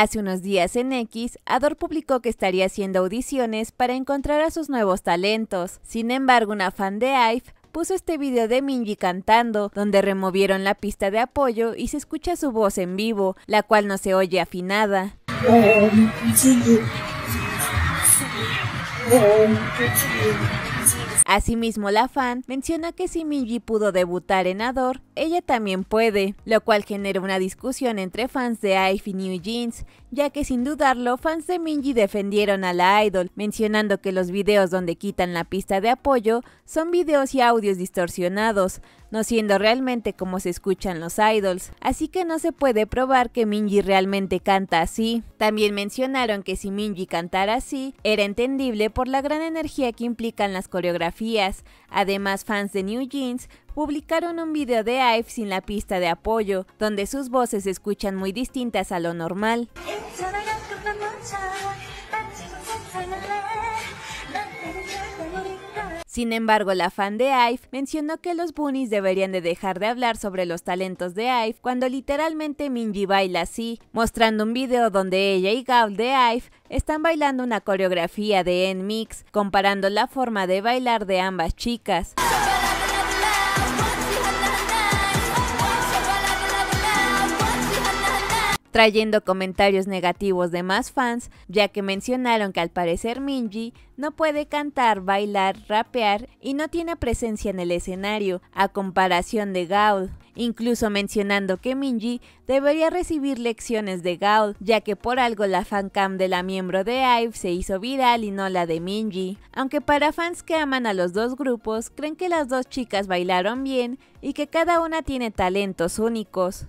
Hace unos días en X, Ador publicó que estaría haciendo audiciones para encontrar a sus nuevos talentos. Sin embargo, una fan de IVE puso este video de Minji cantando, donde removieron la pista de apoyo y se escucha su voz en vivo, la cual no se oye afinada. Asimismo, la fan menciona que si Minji pudo debutar en Ador, ella también puede, lo cual genera una discusión entre fans de IVE y New Jeans, ya que sin dudarlo, fans de Minji defendieron a la idol, mencionando que los videos donde quitan la pista de apoyo son videos y audios distorsionados, no siendo realmente como se escuchan los idols, así que no se puede probar que Minji realmente canta así. También mencionaron que si Minji cantara así, era entendible por la gran energía que implican las Además, fans de New Jeans publicaron un video de IVE sin la pista de apoyo, donde sus voces se escuchan muy distintas a lo normal. Sin embargo, la fan de IVE mencionó que los bunnies deberían de dejar de hablar sobre los talentos de IVE cuando literalmente Minji baila así, mostrando un video donde ella y Gaul de IVE están bailando una coreografía de N-Mix, comparando la forma de bailar de ambas chicas. Trayendo comentarios negativos de más fans, ya que mencionaron que al parecer Minji no puede cantar, bailar, rapear y no tiene presencia en el escenario, a comparación de Gaul, incluso mencionando que Minji debería recibir lecciones de Gaul, ya que por algo la fancam de la miembro de IVE se hizo viral y no la de Minji. Aunque para fans que aman a los dos grupos, creen que las dos chicas bailaron bien y que cada una tiene talentos únicos.